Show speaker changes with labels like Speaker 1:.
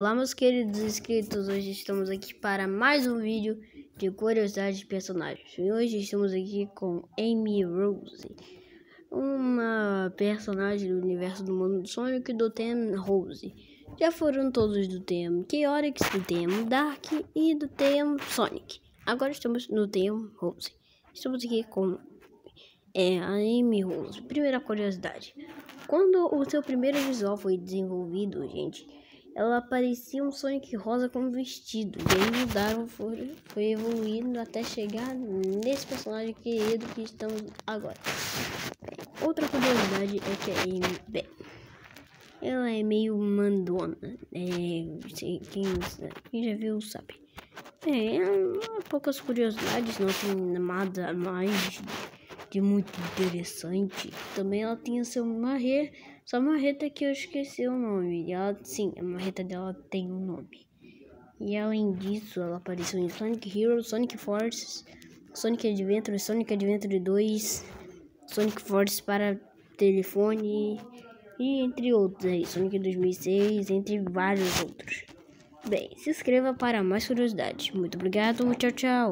Speaker 1: Olá meus queridos inscritos, hoje estamos aqui para mais um vídeo de curiosidades de personagens. E hoje estamos aqui com Amy Rose, uma personagem do universo do mundo do Sonic do tema Rose. Já foram todos do tema Chaotix, do tema Dark e do tema Sonic. Agora estamos no tema Rose. Estamos aqui com é, a Amy Rose. Primeira curiosidade, quando o seu primeiro visual foi desenvolvido, gente ela parecia um Sonic rosa com vestido. E aí mudaram, foi, foi evoluindo até chegar nesse personagem querido que estamos agora. Outra curiosidade é que a Amy, bem, ela é meio mandona. É, quem, quem já viu sabe. É, poucas curiosidades, não tem nada mais de muito interessante. Também ela tinha seu marrer, só marreta que eu esqueci o nome. Ela, sim, a marreta dela tem um nome. E além disso, ela apareceu em Sonic Heroes, Sonic Forces, Sonic Adventure, Sonic Adventure 2, Sonic Force para telefone e entre outros aí, Sonic 2006, entre vários outros. Bem, se inscreva para mais curiosidades. Muito obrigado, tchau, tchau.